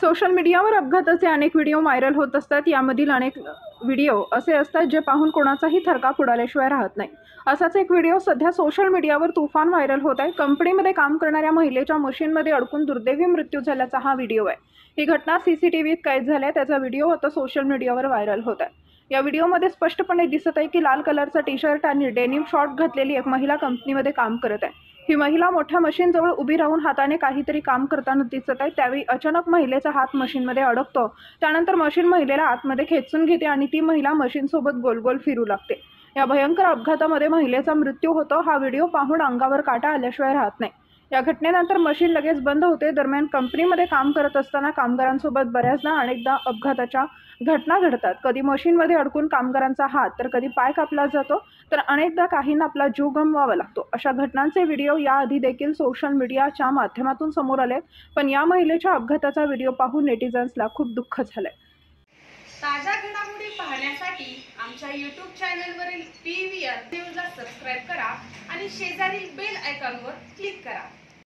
Social मीडियावर अपघाताचे अनेक व्हिडिओ व्हायरल होत असतात. यामधील अनेक व्हिडिओ असे असतात जे पाहून कोणाचाही थरका उडाल्याशिवाय राहत नाही. असाच एक व्हिडिओ सध्या सोशल मीडियावर तुफान व्हायरल होत आहे. कंपनीमध्ये काम करणाऱ्या महिलेच्या मशीनमध्ये अडकून दुर्दैवी मृत्यू झाल्याचा हा व्हिडिओ आहे. ही घटना सी सी टी व्हीत कैद झाल्या त्याचा व्हिडिओ आता सोशल मीडियावर व्हायरल होत आहे. या व्हिडिओमध्ये स्पष्टपणे दिसत आहे की लाल कलरचा टी शर्ट आणि डेनिम शॉर्ट घातलेली एक महिला कंपनीमध्ये काम करत आहे. ही महिला मोठ्या मशीनजवळ उभी राहून हाताने काहीतरी काम करताना दिसत आहे. त्यावेळी अचानक महिलेचा हात मशीनमध्ये अडकतो. त्यानंतर मशीन महिलेला आतमध्ये खेचून घेते आणि ती महिला मशीनसोबत गोल गोल फिरू लागते. या भयंकर अपघातामध्ये महिलेचा मृत्यू होतो. हा व्हिडिओ पाहून अंगावर काटा आल्याशिवाय राहत नाही. या घटनेनंतर मशीन लगेच बंद होते. दरम्यान कंपनीमध्ये काम करत असताना कामगारांसोबत बऱ्याचदा अनेकदा अपघाताच्या घटना घडतात. कधी मशीनमध्ये अडकून कामगारांचा हात तर कधी पाय कापला जातो तर अनेकदा काहींना आपला जीव गमवावा लागतो. अशा घटनांचे व्हिडिओ याआधी देखील सोशल मीडियाच्या माध्यमातून समोर आले पण या महिलेच्या अपघाताचा व्हिडिओ पाहून नेटिझन्सला खूप दुःख झालंय. आमच्या यूट्यूब चॅनलवरील पी व्ही आर न्यूजला सबस्क्राईब करा आणि शेजारील बेल आयकॉनवर क्लिक करा.